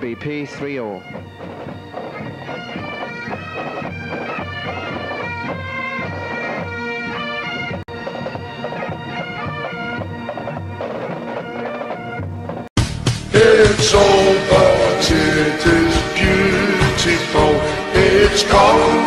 BP 3 all. It's all it is beautiful. It's cold.